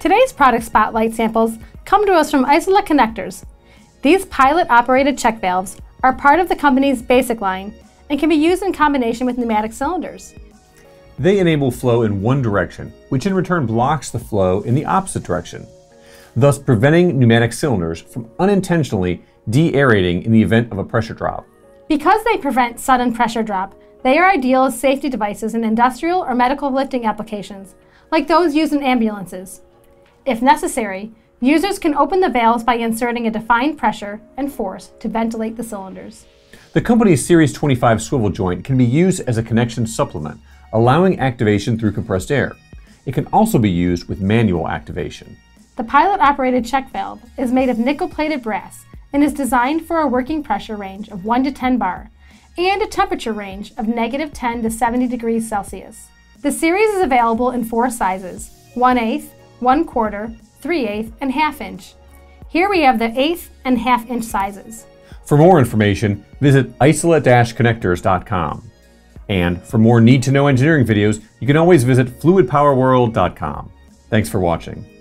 Today's product spotlight samples come to us from Eisele Connectors. These pilot-operated check valves are part of the company's basic line and can be used in combination with pneumatic cylinders. They enable flow in one direction, which in return blocks the flow in the opposite direction, thus preventing pneumatic cylinders from unintentionally de-aerating in the event of a pressure drop. Because they prevent sudden pressure drop, they are ideal as safety devices in industrial or medical lifting applications, like those used in ambulances. If necessary, users can open the valves by inserting a defined pressure and force to ventilate the cylinders. The company's Series 25 swivel joint can be used as a connection supplement, allowing activation through compressed air. It can also be used with manual activation. The pilot-operated check valve is made of nickel-plated brass and is designed for a working pressure range of 1 to 10 bar and a temperature range of negative 10 to 70 degrees Celsius. The series is available in four sizes, 1 8 1 quarter, 3 8 and half inch. Here we have the eighth and half inch sizes. For more information, visit eisele-connectors.com. And for more need-to-know engineering videos, you can always visit fluidpowerworld.com. Thanks for watching.